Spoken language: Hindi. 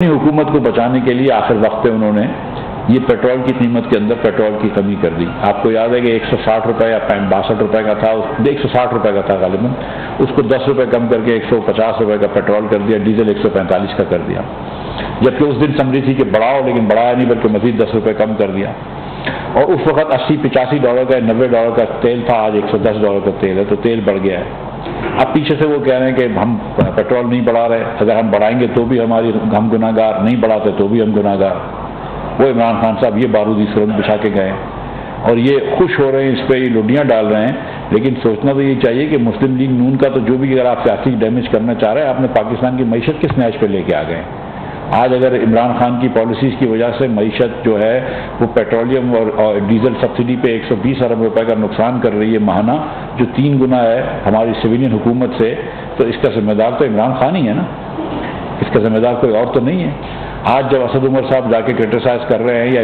अपनी हुकूमत को बचाने के लिए आखिर वक्त पे उन्होंने ये पेट्रोल की कीमत के अंदर पेट्रोल की कमी कर दी। आपको याद है कि एक सौ साठ रुपये या बासठ रुपये का था एक सौ साठ रुपये का था गालिबन। उसको दस रुपये कम करके एक सौ पचास रुपये का पेट्रोल कर दिया, डीजल एक सौ पैंतालीस का कर दिया। जबकि उस दिन समझी थी कि बढ़ाओ लेकिन बढ़ाया नहीं, बल्कि मजीद दस रुपये कम कर दिया। और उस वक्त अस्सी पचासी डॉलर का नब्बे डॉलर का तेल था, आज एक सौ दस डॉलर का तेल है तो तेल बढ़ गया है। अब पीछे से वो कह रहे हैं कि हम पेट्रोल नहीं बढ़ा रहे, अगर हम बढ़ाएँगे तो भी हमारी, हम गुनागार नहीं बढ़ाते तो भी हम गुनागार वो इमरान खान साहब ये बारूदी सुरंग बिछा के गए और ये खुश हो रहे हैं, इस पर ये लुडियाँ डाल रहे हैं। लेकिन सोचना तो ये चाहिए कि मुस्लिम लीग नून का तो जो भी अगर आप सियासी डैमेज करना चाह रहे हैं, आपने पाकिस्तान की मीशत किस मैच पर लेके आ गए आज अगर इमरान खान की पॉलिसीज़ की वजह से मीशत जो है वो पेट्रोलियम और, और डीजल सब्सिडी पे 120 अरब रुपए का नुकसान कर रही है महाना जो तीन गुना है हमारी सिविलियन हुकूमत से तो इसका जिम्मेदार तो इमरान खान ही है ना? इसका जिम्मेदार कोई और तो नहीं है। आज जब असद उमर साहब जाके क्रिटिसाइज कर रहे हैं या